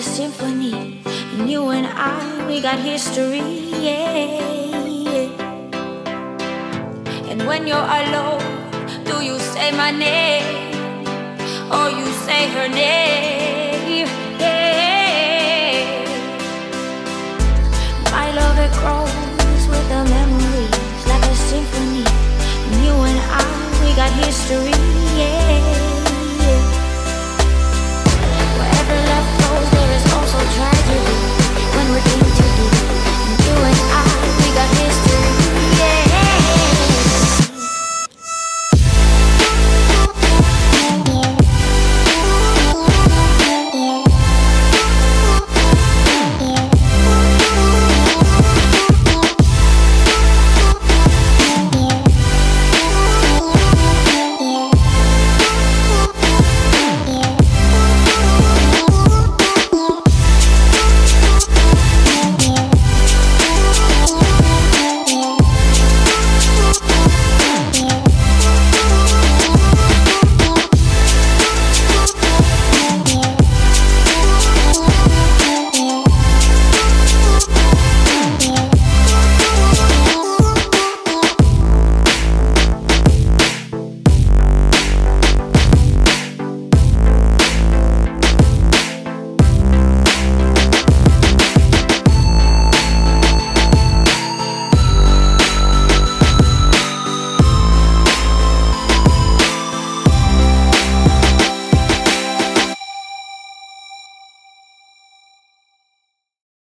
A symphony. And you and I, we got history, yeah. And when you're alone, do you say my name or you say her name?